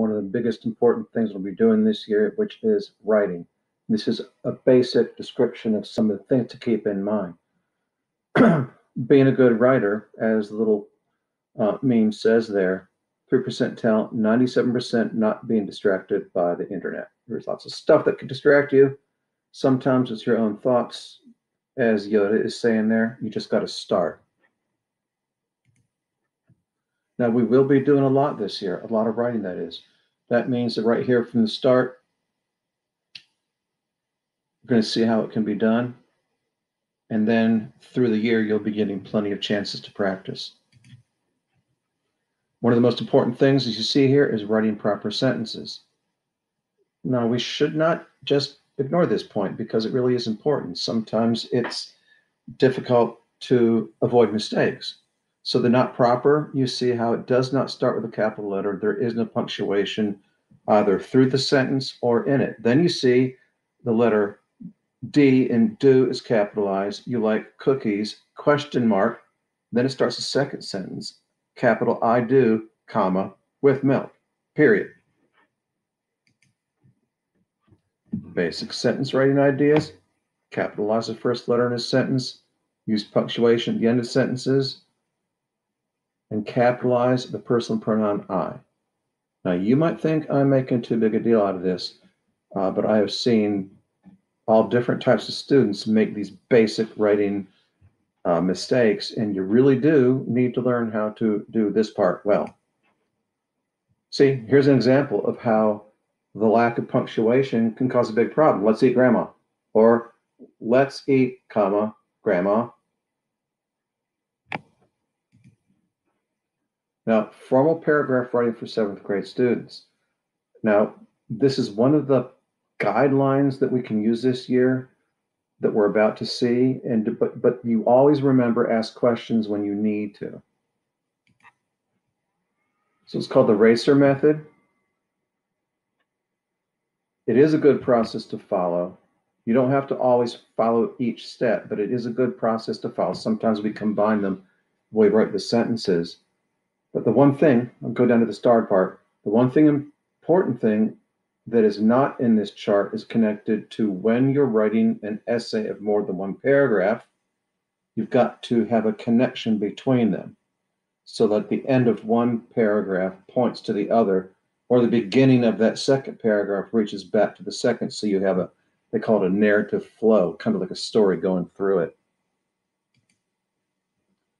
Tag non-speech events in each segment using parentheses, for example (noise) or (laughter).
one of the biggest important things we'll be doing this year, which is writing. This is a basic description of some of the things to keep in mind. (clears throat) Being a good writer, as the little uh, meme says there, 3% talent, 97% not being distracted by the internet. There's lots of stuff that can distract you. Sometimes it's your own thoughts. As Yoda is saying there, you just got to start. Now, we will be doing a lot this year, a lot of writing, that is. That means that right here from the start, we're going to see how it can be done. And then through the year, you'll be getting plenty of chances to practice. One of the most important things, as you see here, is writing proper sentences. Now, we should not just ignore this point because it really is important. Sometimes it's difficult to avoid mistakes. So they're not proper, you see how it does not start with a capital letter. There is no punctuation either through the sentence or in it. Then you see the letter D in do is capitalized. You like cookies, question mark. Then it starts the second sentence, capital I do, comma, with milk, period. Basic sentence writing ideas. Capitalize the first letter in a sentence. Use punctuation at the end of sentences and capitalize the personal pronoun I. Now, you might think I'm making too big a deal out of this, uh, but I have seen all different types of students make these basic writing uh, mistakes, and you really do need to learn how to do this part well. See, here's an example of how the lack of punctuation can cause a big problem. Let's eat grandma, or let's eat, comma, grandma, Now, formal paragraph writing for seventh grade students. Now, this is one of the guidelines that we can use this year that we're about to see. And but but you always remember ask questions when you need to. So it's called the RACER method. It is a good process to follow. You don't have to always follow each step, but it is a good process to follow. Sometimes we combine them we write the sentences. But the one thing, I'll go down to the starred part. The one thing important thing that is not in this chart is connected to when you're writing an essay of more than one paragraph, you've got to have a connection between them so that the end of one paragraph points to the other or the beginning of that second paragraph reaches back to the second so you have a they call it a narrative flow kind of like a story going through it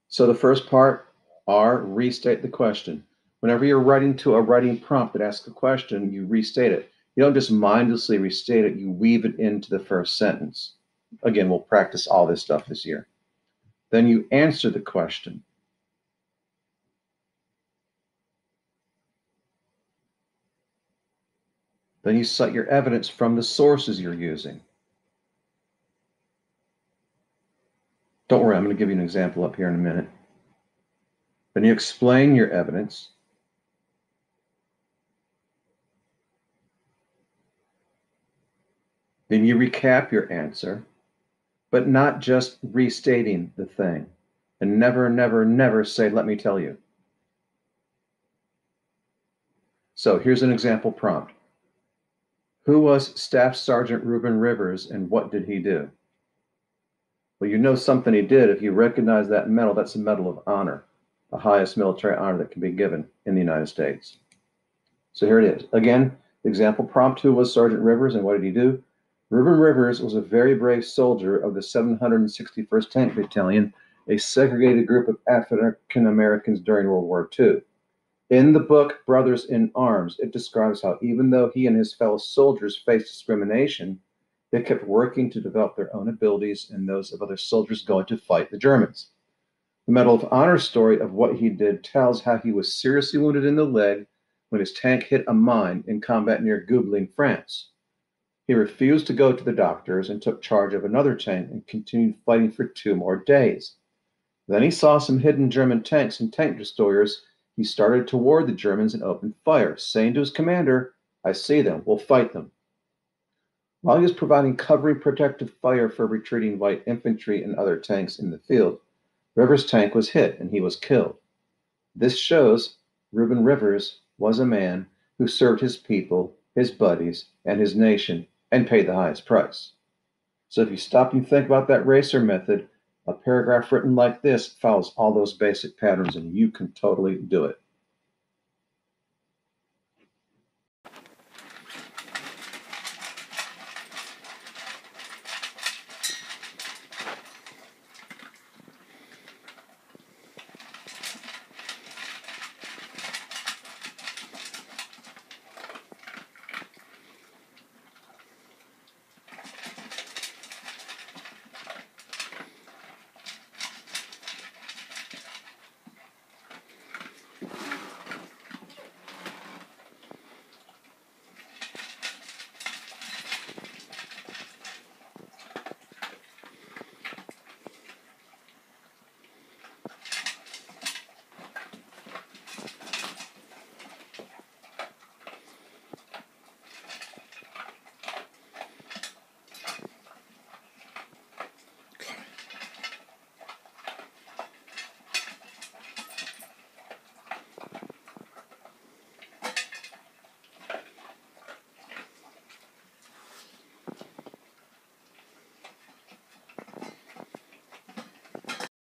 so the first part R, restate the question. Whenever you're writing to a writing prompt that asks a question, you restate it. You don't just mindlessly restate it, you weave it into the first sentence. Again, we'll practice all this stuff this year. Then you answer the question. Then you cite your evidence from the sources you're using. Don't worry, I'm going to give you an example up here in a minute. Then you explain your evidence. Then you recap your answer, but not just restating the thing. And never, never, never say, let me tell you. So here's an example prompt. Who was Staff Sergeant Reuben Rivers and what did he do? Well, you know something he did. If you recognize that medal, that's a Medal of Honor the highest military honor that can be given in the United States. So here it is. Again, the example prompt who was Sergeant Rivers and what did he do? Reuben Rivers was a very brave soldier of the 761st Tank Battalion, a segregated group of African Americans during World War II. In the book Brothers in Arms, it describes how even though he and his fellow soldiers faced discrimination, they kept working to develop their own abilities and those of other soldiers going to fight the Germans. The Medal of Honor story of what he did tells how he was seriously wounded in the leg when his tank hit a mine in combat near Guébling, France. He refused to go to the doctors and took charge of another tank and continued fighting for two more days. Then he saw some hidden German tanks and tank destroyers. He started toward the Germans and opened fire, saying to his commander, I see them, we'll fight them. While he was providing covering protective fire for retreating white infantry and other tanks in the field, Rivers' tank was hit and he was killed. This shows Reuben Rivers was a man who served his people, his buddies, and his nation and paid the highest price. So if you stop and think about that racer method, a paragraph written like this follows all those basic patterns and you can totally do it.